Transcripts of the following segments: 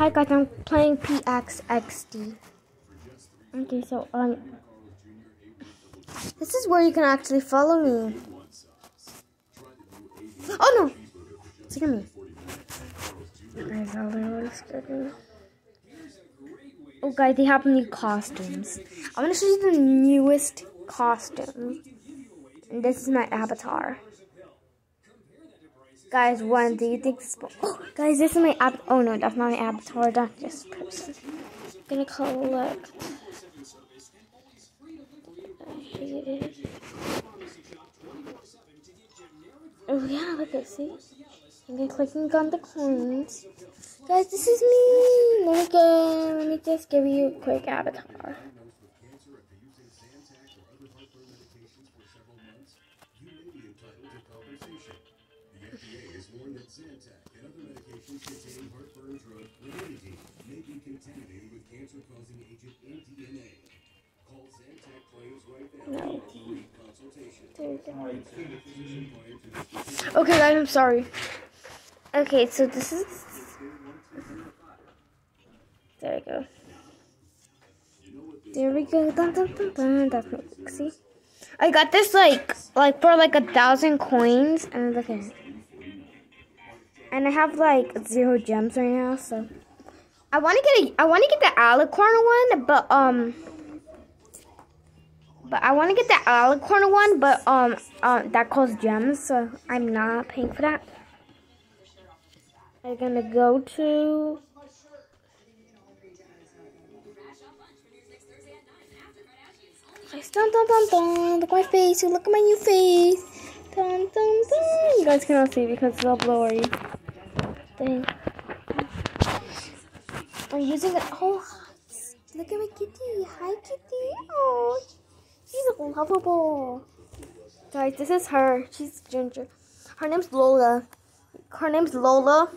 Hi guys, I'm playing PK XD. Okay, so um, this is where you can actually follow me. Oh no! Look at me. Oh guys, they have new costumes. I'm gonna show you the newest costume. And this is my avatar. Guys, one, do you think this oh, guys, this is my app oh no, that's not my avatar, that's just person. I'm gonna collect Oh yeah, look at see. I'm gonna clicking on the coins. Guys, this is me. Let me go. Let me just give you a quick avatar. No. Okay, guys, I'm sorry. Okay, so this is. There we go. There we go. Dun, dun, dun, dun. That's me. See? I got this like like for like a thousand coins and look at it. And I have like zero gems right now, so I want to get a I want to get the alicorn one, but um but I want to get the alicorn one, but um, um, that costs gems, so I'm not paying for that. I'm gonna go to. Dun dun dun dun! Look at my face! Look at my new face! Dun dun dun! You guys cannot see because it's all blurry. Dang. I'm using it. Oh, look at my kitty! Hi, kitty! Oh. She's lovable. Guys, this is her. She's ginger. Her name's Lola. Her name's Lola.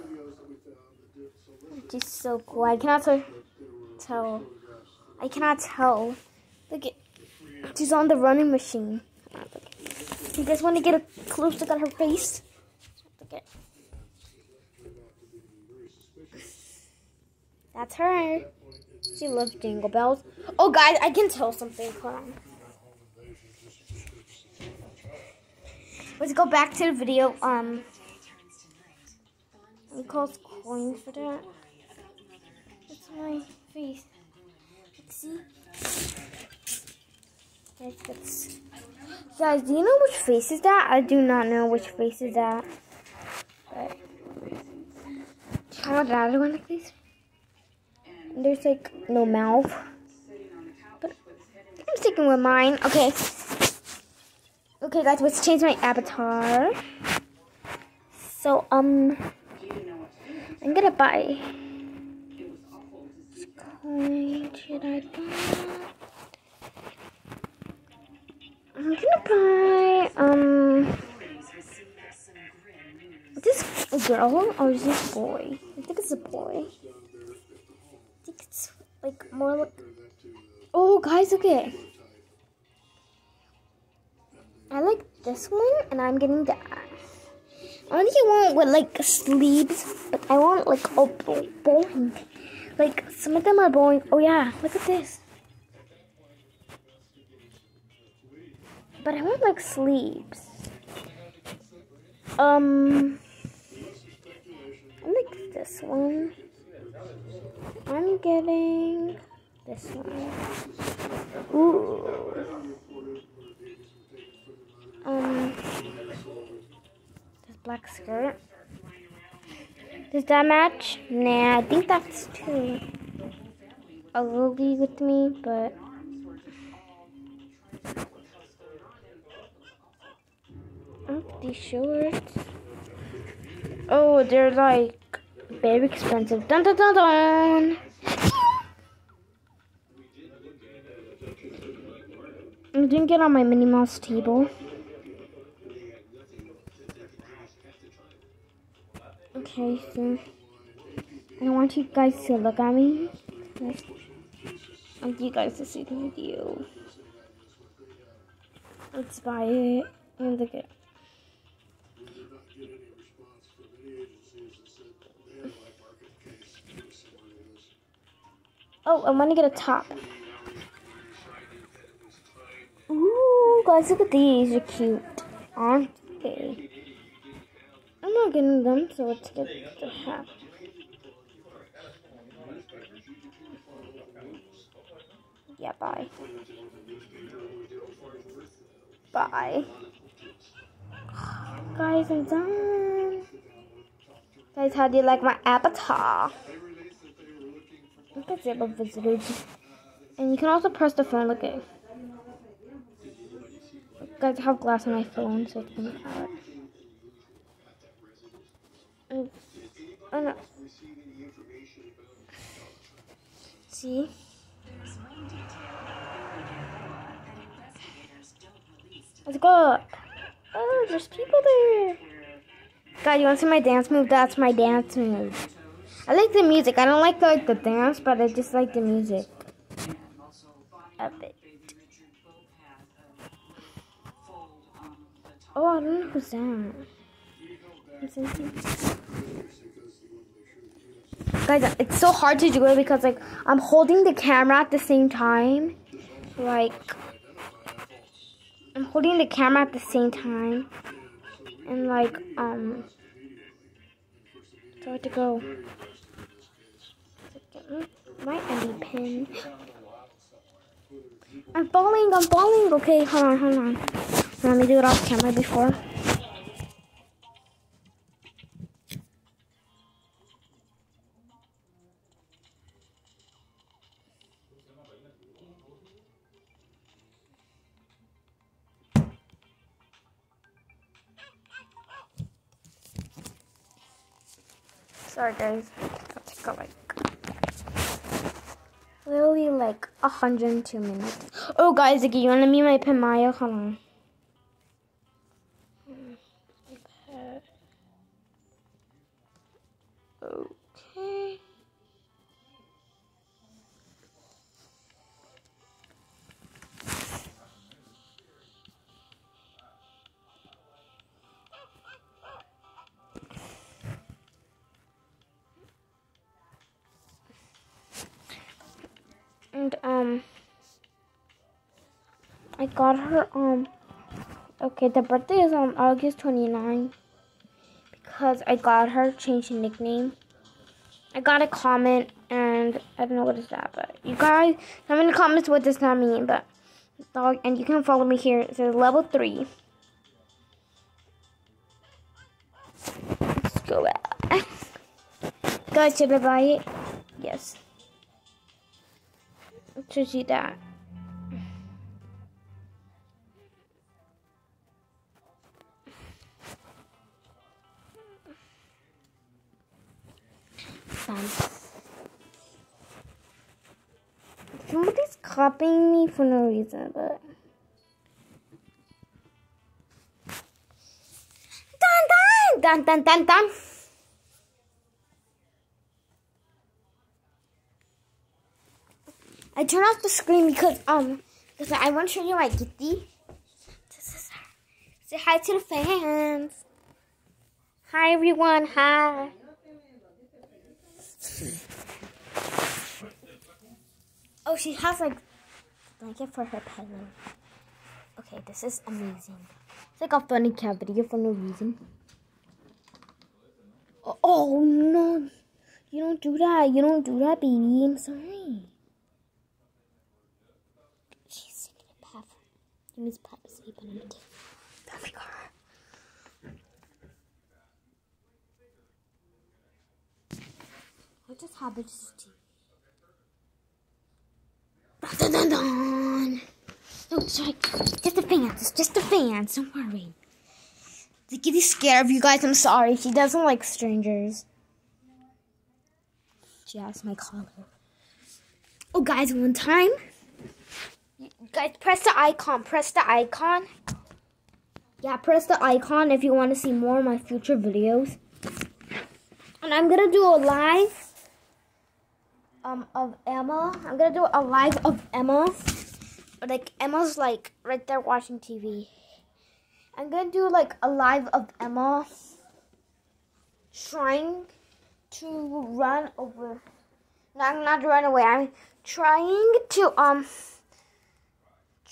She's so cool. I cannot tell. I cannot tell. Look at. She's on the running machine. You guys want to get a close look at her face? Look at. That's her. She loves jingle bells. Oh, guys, I can tell something. Hold on. Let's go back to the video. Um, it costs coins for that. That's my face. Let's see. Guys, guys, do you know which face is that? I do not know which face is that. But how that one like There's like no mouth. But I'm sticking with mine. Okay. Okay, guys, let's change my avatar. So, um, I'm gonna buy. I buy? I'm gonna buy, um, is this a girl or is this boy? I think it's a boy. Think like more like, oh, guys, okay. I like this one, and I'm getting the. I only want with like sleeves, but I want like oh boring. Like some of them are boring. Oh yeah, look at this. But I want like sleeves. Um, I like this one. I'm getting this one. Ooh. Um, this black skirt. Does that match? Nah, I think that's too ugly with me, but. Oh, these shorts. Oh, they're like very expensive. Dun dun dun dun! I didn't get on my Minnie Mouse table. Okay, so I want you guys to look at me. I want you guys to see the video. Let's buy it and look at Oh, I want to get a top. Ooh, guys, look at these. They're cute, aren't they? I'm not getting them, so let's get the hat. Yeah, bye. Bye. Guys, I'm done. Guys, how do you like my avatar? Look at Zebra visitors. And you can also press the phone, look at Guys, I have glass on my phone, so it's gonna power. And, oh no. See? Let's go. up. Oh, there's people there. God, you want to see my dance move? That's my dance move. I like the music. I don't like the, like the dance, but I just like the music of it. Oh, I don't know who's that. Guys, it's so hard to do it because like I'm holding the camera at the same time. Like I'm holding the camera at the same time. And like um so I have to go my Eddie pin. I'm falling, I'm falling. Okay, hold on, hold on. Let me do it off camera before. Sorry guys, let's go like literally like 102 minutes. Oh guys, again, you wanna meet my pet Maya? Hold on. And um I got her um okay the birthday is on August 29 because I got her changed her nickname. I got a comment and I don't know what is that, but you guys come in the comments what does that mean, but dog and you can follow me here. It says level three. Let's go back. Guys, should I buy it? To see that. Somebody's copying me for no reason, but. Dun dun dun dun dun dun. I turn off the screen because um because I want to show you my kitty. Say hi to the fans. Hi everyone. Hi. Oh, she has like blanket for her pillow. Okay, this is amazing. It's like a funny cat video for no reason. Oh, oh no. You don't do that. You don't do that, baby. I'm sorry. She's sleeping in Papa. It means Papa sleeping in it. Oh my god. What just happened to Dun, dun, dun. Oh, sorry. Just the fans. It's just the fans. Don't worry. The kitty's scared of you guys. I'm sorry. She doesn't like strangers. She has my collar. Oh, guys, one time. Guys, press the icon. Press the icon. Yeah, press the icon if you want to see more of my future videos. And I'm going to do a live um of Emma. I'm gonna do a live of Emma. Like Emma's like right there watching TV. I'm gonna do like a live of Emma trying to run over. No, I'm not run away. I'm trying to um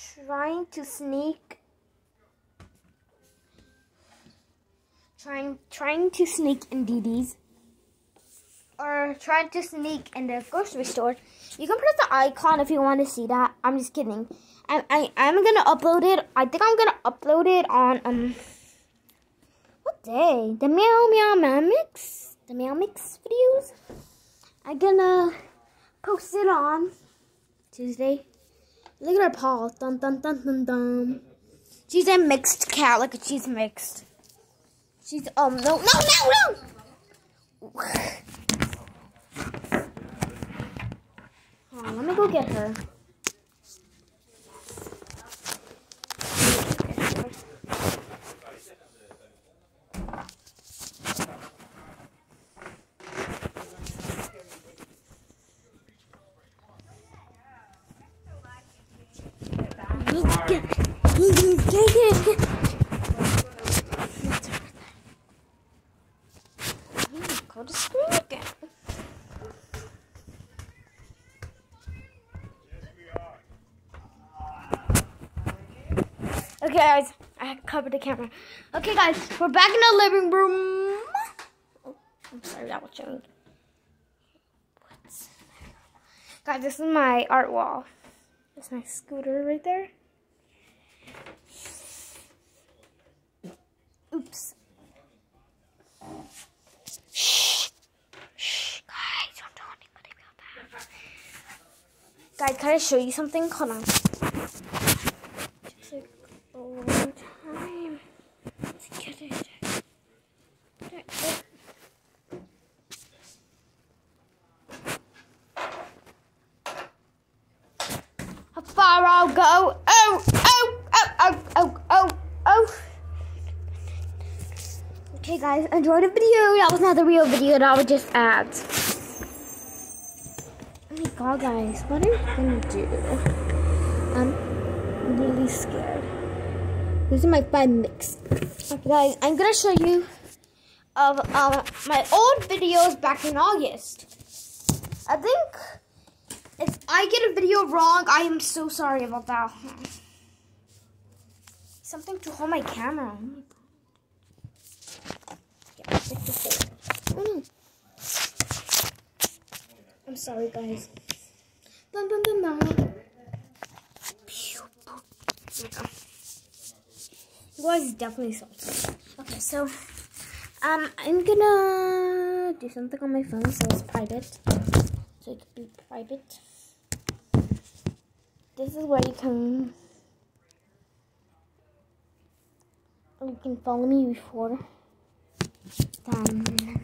trying to sneak trying trying to sneak in DD's or trying to sneak in the grocery store. You can press the icon if you want to see that. I'm just kidding. I, I I'm gonna upload it. I think I'm gonna upload it on um what day? The meow meow meow mix. The meow mix videos. I'm gonna post it on Tuesday. Look at her paw. Dun dun dun dun dun. She's a mixed cat. Look she's mixed. She's um no no no no. Let me go get her. Go to school again. Okay, guys, I covered the camera. Okay, guys, we're back in the living room. Oh, I'm sorry, that was showing. Guys, this is my art wall. That's my scooter right there. Oops. Shh. Shh. Guys, don't tell anybody about that. Guys, can I show you something? Hold on. Long time get it. How far I'll go? Oh, oh, oh, oh, oh, oh, oh. Okay, guys, enjoy the video. That was not the real video. That was just ads. Oh my god, guys, what are you gonna do? I'm really scared. These are my five mix. Okay, guys, I'm gonna show you of um my old videos back in August. I think if I get a video wrong, I am so sorry about that. Something to hold my camera. Yeah, it's a hole. Oh no. I'm sorry, guys. Bum, bum, bum. Pew, guys definitely salty. Okay, so um, I'm gonna do something on my phone so it's private. So it could be private. This is where you can you can follow me before done.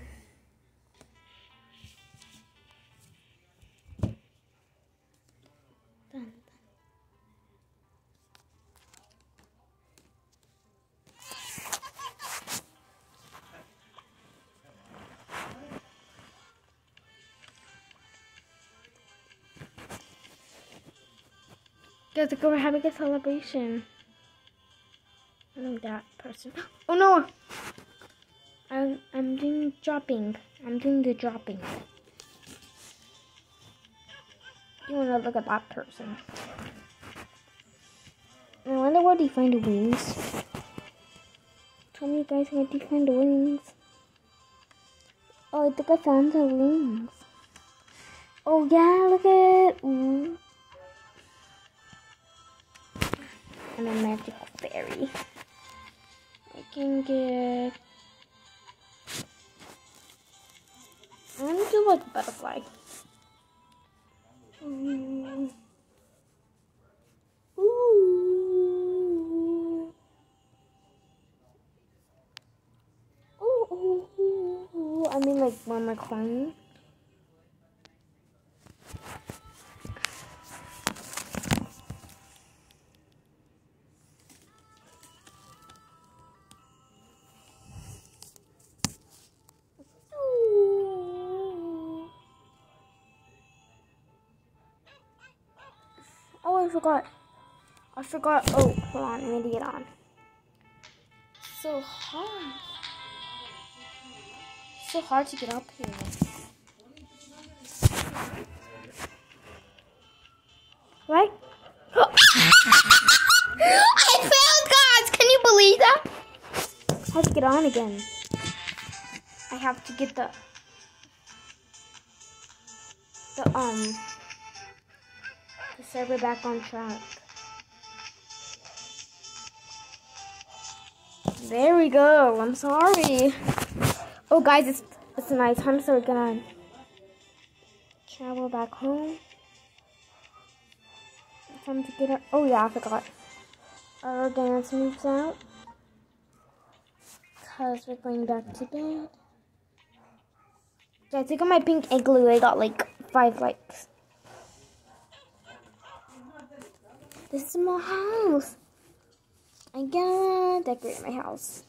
Guys, look, we're having a celebration. I'm that person. Oh no! I'm, I'm doing dropping. I'm doing the dropping. You wanna look at that person. I wonder where they find the wings. Tell me guys where they find the wings. Oh, I think I found the wings. Oh yeah, look at Ooh. I'm a magical fairy. I can get. I want to do a butterfly. Ooh. Ooh. Ooh, ooh, ooh, ooh. I mean, like, one my coin. forgot. I forgot. Oh, hold on. Let me get on. So hard. So hard to get up here. Right? I failed, guys. Can you believe that? I have to get on again. I have to get the the um server back on track. There we go. I'm sorry. Oh guys, it's it's night time, so we're gonna travel back home. Time to get up. Oh yeah, I forgot. Our dance moves out. Cause we're going back to bed. Guys, look at my pink igloo. I got like five likes. This is my house. I gotta decorate my house.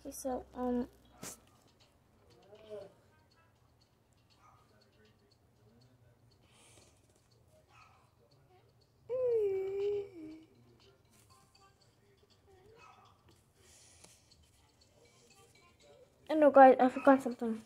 Okay, so um Oh no, guys, I forgot something.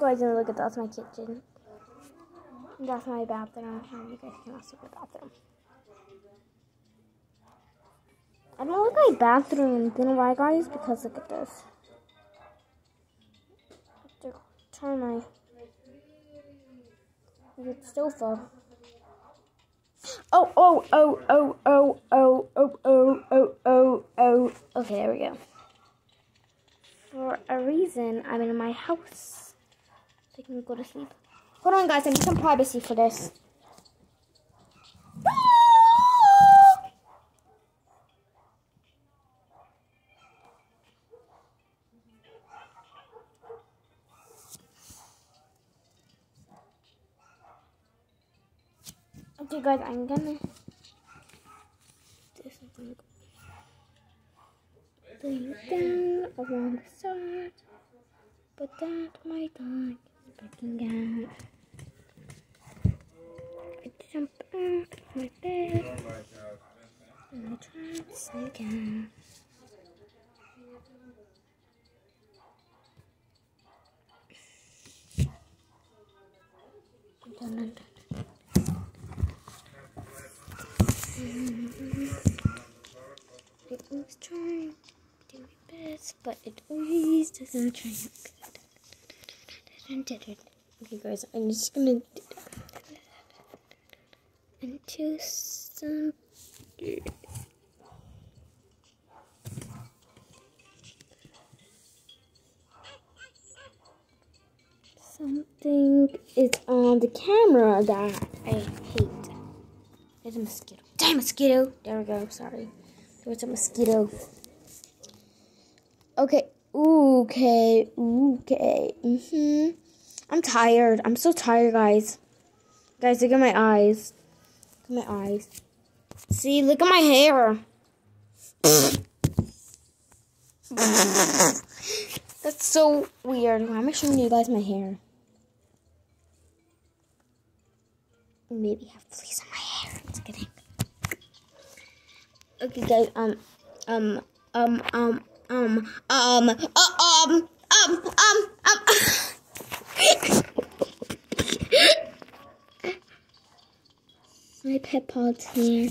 Guys and look at that's my kitchen. That's my bathroom. You guys can also see the bathroom. I don't like my bathroom. You know why, guys? Because look at this. Turn my still full. Oh, oh, oh, oh, oh, oh, oh, oh, oh, oh, oh. Okay, there we go. For a reason, I'm in my house so I go to sleep. Hold on, guys. I need some privacy for this. Okay, guys, I'm gonna do you down around the start, but that might not looking jump my bed and I try. It trying to do my best, but it always doesn't out Okay, guys, I'm just gonna into some. Something is on the camera that I hate. There's a mosquito. Damn mosquito! There we go. Sorry. There's a mosquito. Okay. Okay. Mhm. I'm tired. I'm so tired, guys. Guys, look at my eyes. Look at my eyes. See, look at my hair. That's so weird. Why am I showing you guys my hair? Maybe I have fleas on my hair. Just kidding. Okay, guys. Um, um, um, um, um, um, uh, um, um, um, um. My pet pod's here.